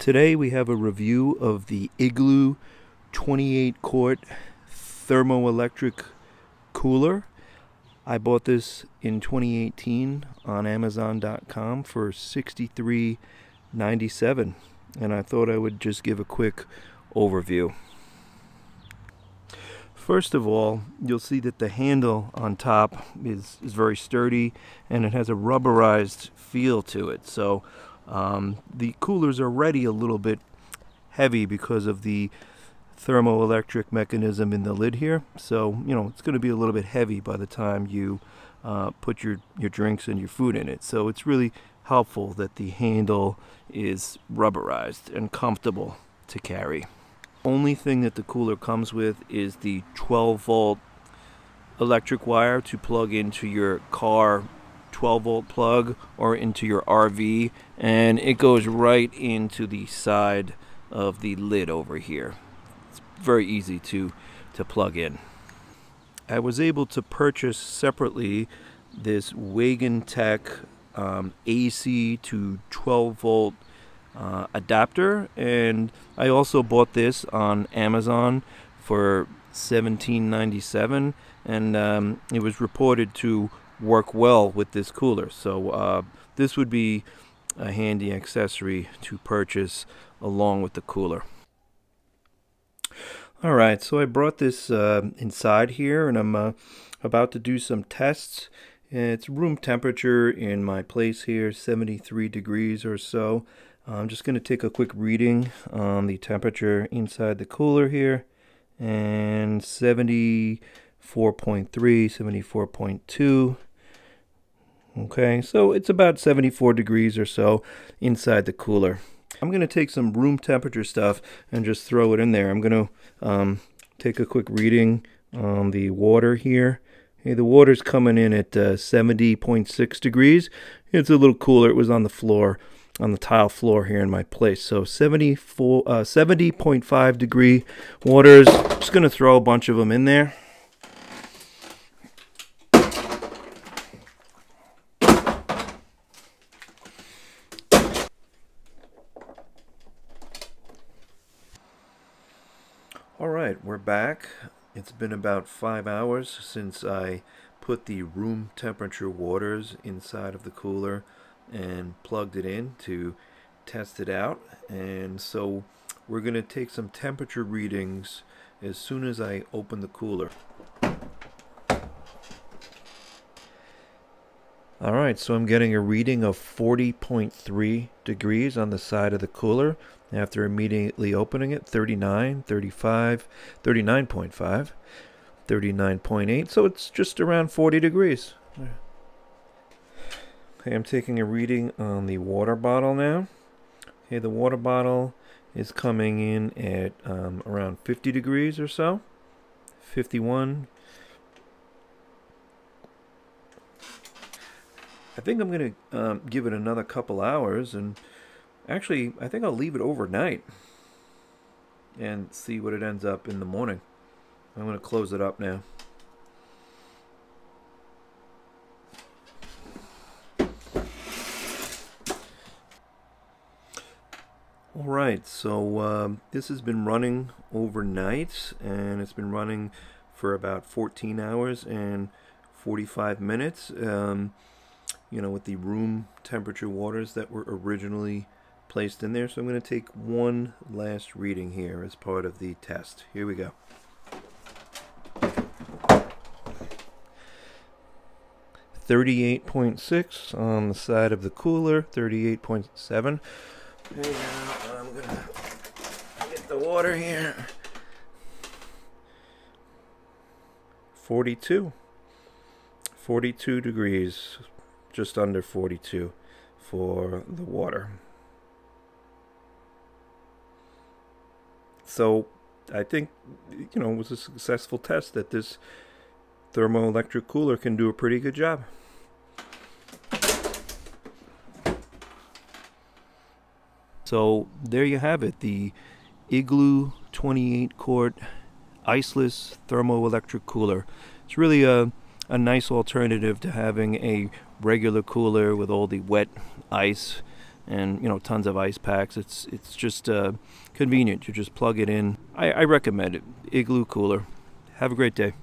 Today we have a review of the Igloo 28 quart thermoelectric cooler. I bought this in 2018 on Amazon.com for $63.97 and I thought I would just give a quick overview. First of all, you'll see that the handle on top is, is very sturdy and it has a rubberized feel to it. So um, the coolers are already a little bit heavy because of the thermoelectric mechanism in the lid here. So, you know, it's going to be a little bit heavy by the time you uh, put your, your drinks and your food in it. So it's really helpful that the handle is rubberized and comfortable to carry. Only thing that the cooler comes with is the 12 volt electric wire to plug into your car 12 volt plug or into your RV and it goes right into the side of the lid over here. It's very easy to to plug in. I was able to purchase separately this Wagan Tech um, AC to 12 volt uh, adapter and I also bought this on Amazon for 17.97 and um, it was reported to work well with this cooler. So uh, this would be a handy accessory to purchase along with the cooler. Alright, so I brought this uh, inside here and I'm uh, about to do some tests. It's room temperature in my place here, 73 degrees or so. I'm just going to take a quick reading on the temperature inside the cooler here and 74.3, 74.2 Okay, so it's about 74 degrees or so inside the cooler. I'm going to take some room temperature stuff and just throw it in there. I'm going to um, take a quick reading on the water here. Hey, the water's coming in at uh, 70.6 degrees. It's a little cooler. It was on the floor, on the tile floor here in my place. So 74, uh, 70.5 degree waters. Just going to throw a bunch of them in there. All right, we're back. It's been about five hours since I put the room temperature waters inside of the cooler and plugged it in to test it out. And so we're going to take some temperature readings as soon as I open the cooler. All right, so I'm getting a reading of 40.3 degrees on the side of the cooler after immediately opening it 39 35 39.5 39.8 so it's just around 40 degrees. Okay i'm taking a reading on the water bottle now. Okay the water bottle is coming in at um, around 50 degrees or so. 51 I think I'm going to um, give it another couple hours and Actually, I think I'll leave it overnight and see what it ends up in the morning. I'm going to close it up now. Alright, so um, this has been running overnight and it's been running for about 14 hours and 45 minutes. Um, you know, with the room temperature waters that were originally placed in there. So I'm going to take one last reading here as part of the test. Here we go. Thirty-eight point six on the side of the cooler. Thirty-eight point seven. And now I'm gonna get the water here. Forty-two. Forty-two degrees, just under forty-two for the water. So I think, you know, it was a successful test that this thermoelectric cooler can do a pretty good job. So there you have it, the Igloo 28 quart iceless thermoelectric cooler. It's really a, a nice alternative to having a regular cooler with all the wet ice and you know tons of ice packs. It's it's just uh, convenient. You just plug it in. I, I recommend it. Igloo cooler. Have a great day.